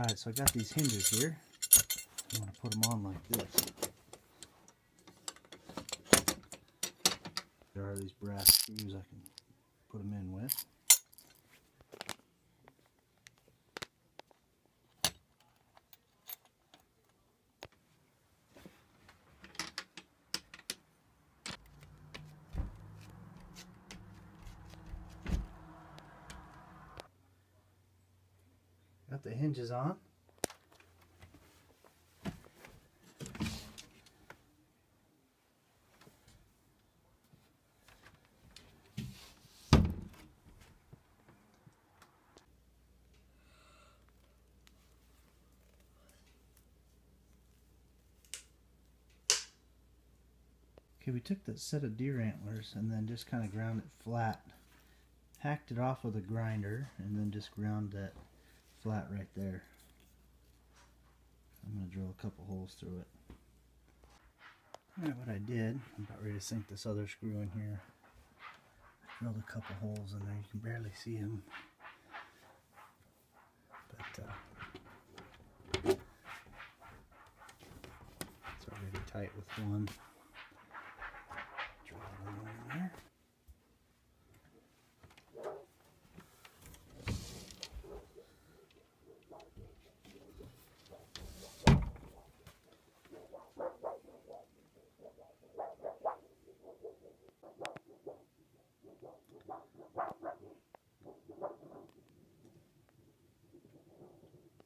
Alright, so I got these hinges here. I'm going to put them on like this. There are these brass screws I can put them in with. Got the hinges on. Okay, we took that set of deer antlers and then just kind of ground it flat. Hacked it off with a grinder and then just ground that flat right there. I'm going to drill a couple holes through it. Alright, what I did, I'm about ready to sink this other screw in here. I drilled a couple holes in there, you can barely see them. But, uh, it's already tight with one.